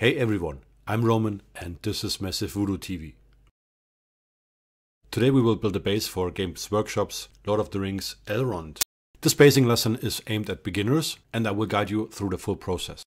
Hey everyone, I'm Roman and this is Massive Voodoo TV. Today we will build a base for Games Workshop's Lord of the Rings Elrond. This basing lesson is aimed at beginners and I will guide you through the full process.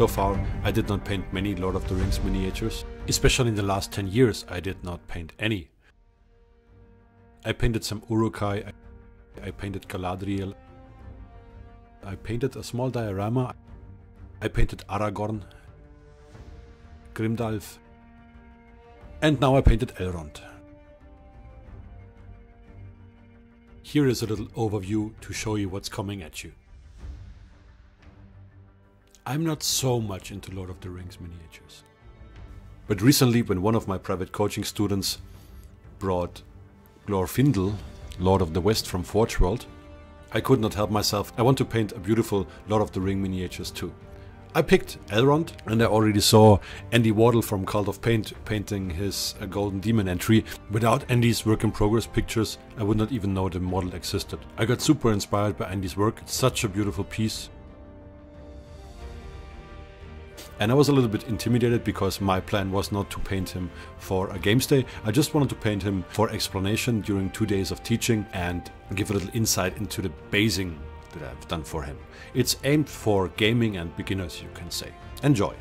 So far, I did not paint many Lord of the Rings miniatures. Especially in the last 10 years, I did not paint any. I painted some Uruk-hai, I painted Galadriel, I painted a small diorama, I painted Aragorn, Grimdalf, and now I painted Elrond. Here is a little overview to show you what's coming at you. I'm not so much into Lord of the Rings miniatures. But recently, when one of my private coaching students brought Glorfindel, Lord of the West from Forge World, I could not help myself. I want to paint a beautiful Lord of the Ring miniatures too. I picked Elrond, and I already saw Andy Wardle from Cult of Paint painting his uh, Golden Demon entry. Without Andy's work in progress pictures, I would not even know the model existed. I got super inspired by Andy's work. It's such a beautiful piece. And I was a little bit intimidated because my plan was not to paint him for a games day. I just wanted to paint him for explanation during two days of teaching and give a little insight into the basing that I've done for him. It's aimed for gaming and beginners, you can say. Enjoy.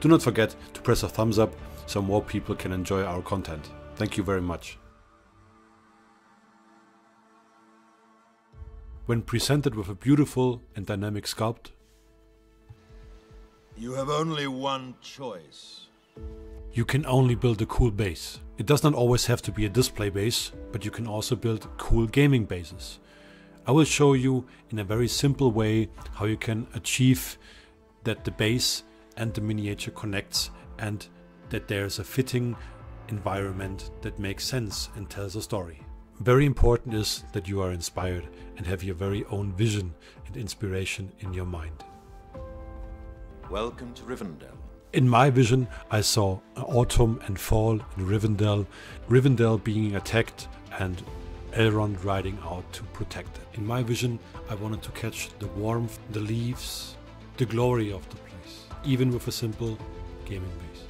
Do not forget to press a thumbs up so more people can enjoy our content. Thank you very much. When presented with a beautiful and dynamic sculpt, You have only one choice. You can only build a cool base. It does not always have to be a display base, but you can also build cool gaming bases. I will show you in a very simple way how you can achieve that the base and the miniature connects and that there's a fitting environment that makes sense and tells a story. Very important is that you are inspired and have your very own vision and inspiration in your mind. Welcome to Rivendell. In my vision, I saw autumn and fall in Rivendell, Rivendell being attacked and Elrond riding out to protect it. In my vision, I wanted to catch the warmth, the leaves, the glory of the place, even with a simple gaming base.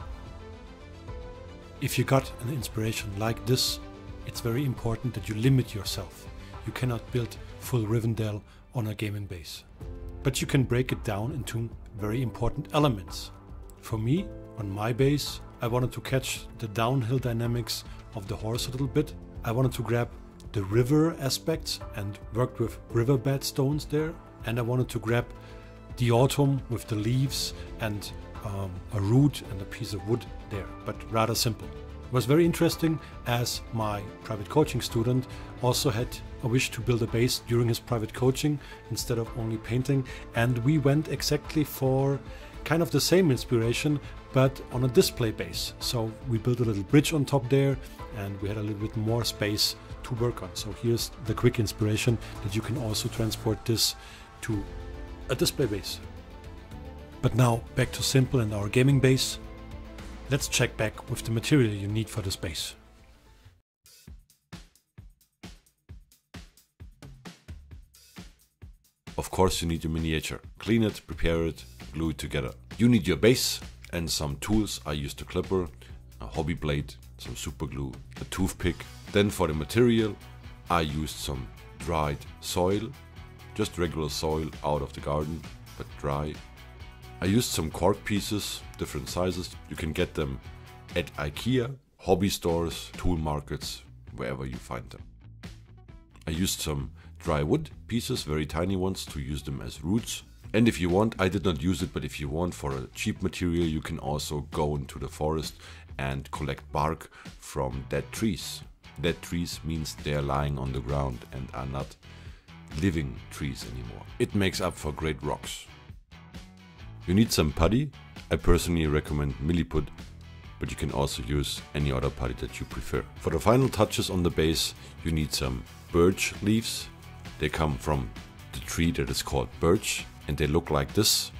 If you got an inspiration like this, it's very important that you limit yourself. You cannot build full Rivendell on a gaming base. But you can break it down into very important elements. For me, on my base, I wanted to catch the downhill dynamics of the horse a little bit. I wanted to grab the river aspects and worked with riverbed stones there. And I wanted to grab the autumn with the leaves and um, a root and a piece of wood there, but rather simple. Was very interesting as my private coaching student also had a wish to build a base during his private coaching instead of only painting, and we went exactly for kind of the same inspiration but on a display base. So we built a little bridge on top there and we had a little bit more space to work on. So here's the quick inspiration that you can also transport this to a display base. But now back to simple and our gaming base. Let's check back with the material you need for the base. Of course you need your miniature. Clean it, prepare it, glue it together. You need your base and some tools. I used a clipper, a hobby blade, some super glue, a toothpick. Then for the material, I used some dried soil, just regular soil out of the garden, but dry. I used some cork pieces, different sizes. You can get them at IKEA, hobby stores, tool markets, wherever you find them. I used some dry wood pieces, very tiny ones, to use them as roots. And if you want, I did not use it, but if you want for a cheap material, you can also go into the forest and collect bark from dead trees. Dead trees means they are lying on the ground and are not living trees anymore. It makes up for great rocks. You need some putty. I personally recommend Milliput, but you can also use any other putty that you prefer. For the final touches on the base, you need some birch leaves. They come from the tree that is called birch and they look like this.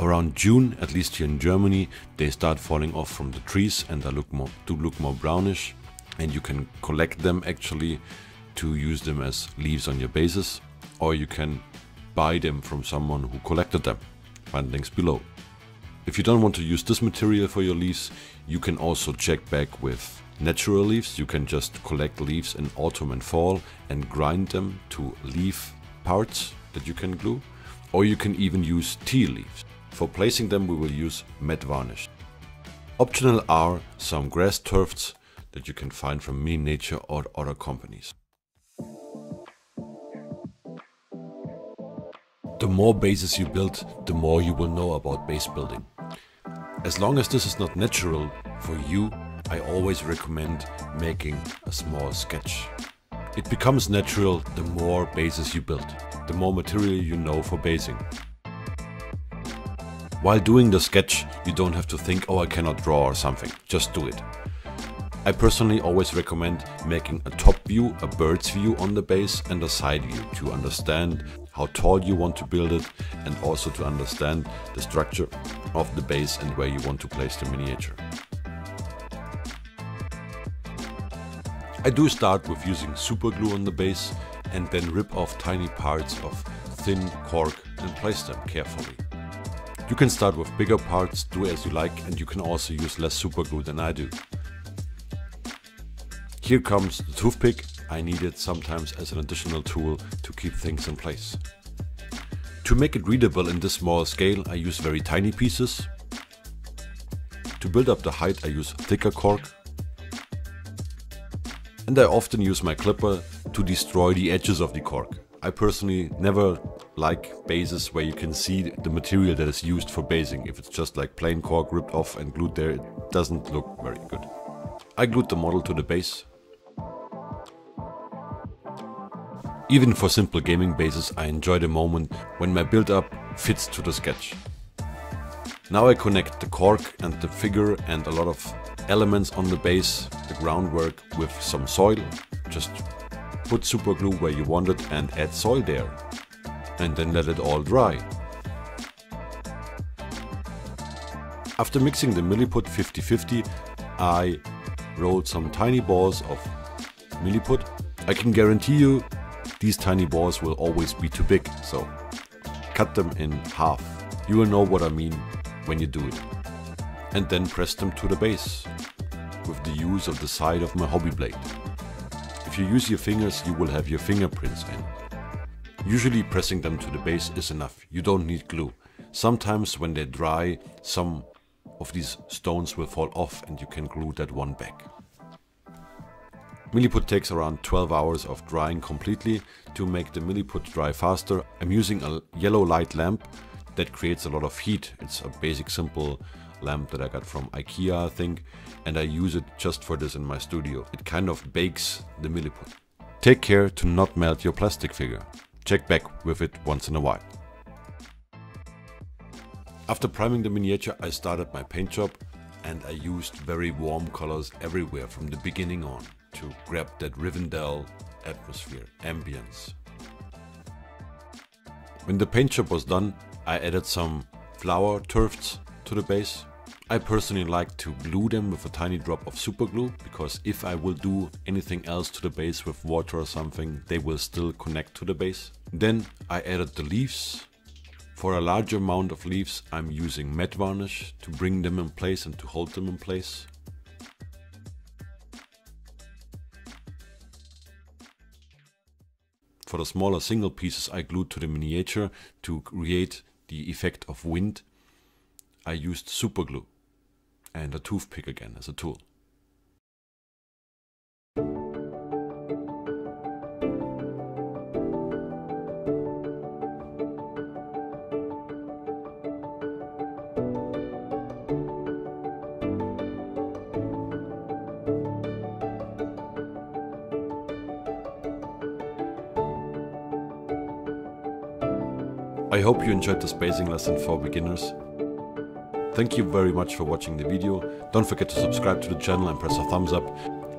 Around June, at least here in Germany, they start falling off from the trees and they look more, do look more brownish. And you can collect them actually to use them as leaves on your bases, or you can buy them from someone who collected them. Find links below. If you don't want to use this material for your leaves, you can also check back with natural leaves. You can just collect leaves in autumn and fall and grind them to leaf parts that you can glue. Or you can even use tea leaves. For placing them we will use matte varnish. Optional are some grass turfs that you can find from MiniNatur or other companies. The more bases you build, the more you will know about base building. As long as this is not natural for you, I always recommend making a small sketch. It becomes natural the more bases you build, the more material you know for basing. While doing the sketch, you don't have to think, oh I cannot draw or something, just do it. I personally always recommend making a top view, a bird's view on the base and a side view to understand how tall you want to build it and also to understand the structure of the base and where you want to place the miniature. I do start with using super glue on the base and then rip off tiny parts of thin cork and place them carefully. You can start with bigger parts, do as you like and you can also use less super glue than I do. Here comes the toothpick. I need it sometimes as an additional tool to keep things in place. To make it readable in this small scale I use very tiny pieces. To build up the height I use thicker cork. And I often use my clipper to destroy the edges of the cork. I personally never like bases where you can see the material that is used for basing. If it's just like plain cork ripped off and glued there, it doesn't look very good. I glued the model to the base Even for simple gaming bases I enjoy the moment when my build-up fits to the sketch. Now I connect the cork and the figure and a lot of elements on the base, the groundwork with some soil. Just put super glue where you want it and add soil there. And then let it all dry. After mixing the Milliput 50-50, I rolled some tiny balls of Milliput. I can guarantee you these tiny balls will always be too big, so cut them in half. You will know what I mean when you do it. And then press them to the base with the use of the side of my hobby blade. If you use your fingers, you will have your fingerprints in. Usually pressing them to the base is enough. You don't need glue. Sometimes when they dry, some of these stones will fall off and you can glue that one back. Milliput takes around 12 hours of drying completely. To make the Milliput dry faster, I'm using a yellow light lamp that creates a lot of heat. It's a basic simple lamp that I got from Ikea I think and I use it just for this in my studio. It kind of bakes the Milliput. Take care to not melt your plastic figure. Check back with it once in a while. After priming the miniature I started my paint job and I used very warm colors everywhere from the beginning on to grab that Rivendell atmosphere, ambience. When the paint job was done, I added some flower turfs to the base. I personally like to glue them with a tiny drop of super glue because if I will do anything else to the base with water or something, they will still connect to the base. Then I added the leaves. For a larger amount of leaves, I'm using matte varnish to bring them in place and to hold them in place. For the smaller single pieces I glued to the miniature to create the effect of wind, I used super glue and a toothpick again as a tool. I hope you enjoyed this basing lesson for beginners. Thank you very much for watching the video. Don't forget to subscribe to the channel and press a thumbs up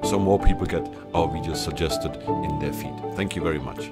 so more people get our videos suggested in their feed. Thank you very much.